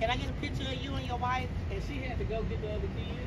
Can I get a picture of you and your wife? And she had to go get the other kids.